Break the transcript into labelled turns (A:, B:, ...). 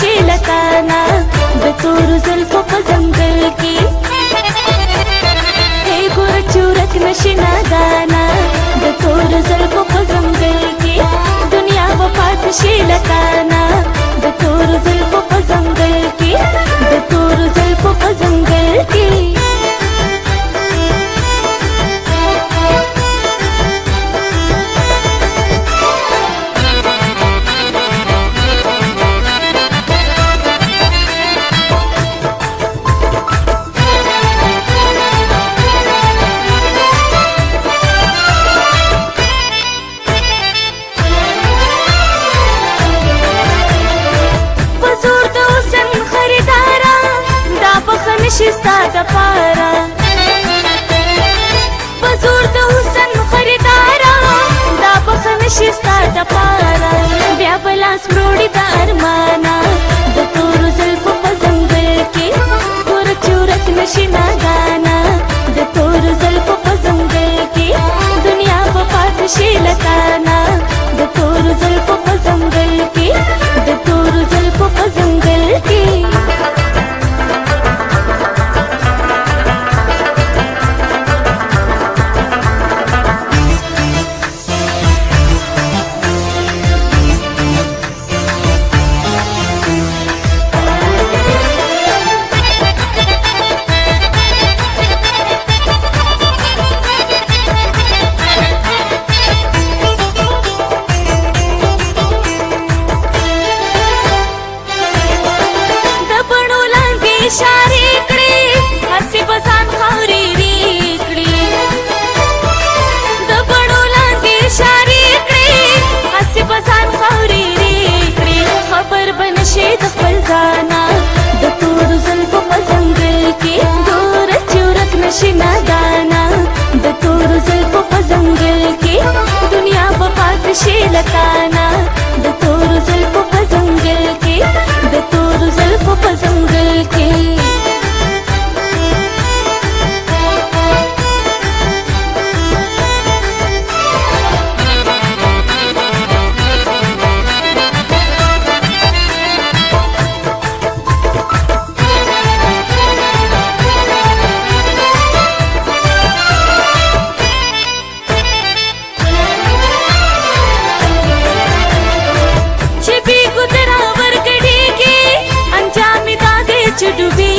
A: شي لتانا د تور زلفو په زنګل کې هي ګور چورک نشي نادانا د تور زلفو په زنګل کې دنیا وفات شي لتانا د تور زلفو د پارا بیا بلاس وروړي د ارمانا د تور زلف په زنګل کې ګور چورک نشي ناګانا د تور زلف په زنګل کې دنیا په پاتشي لتانا to be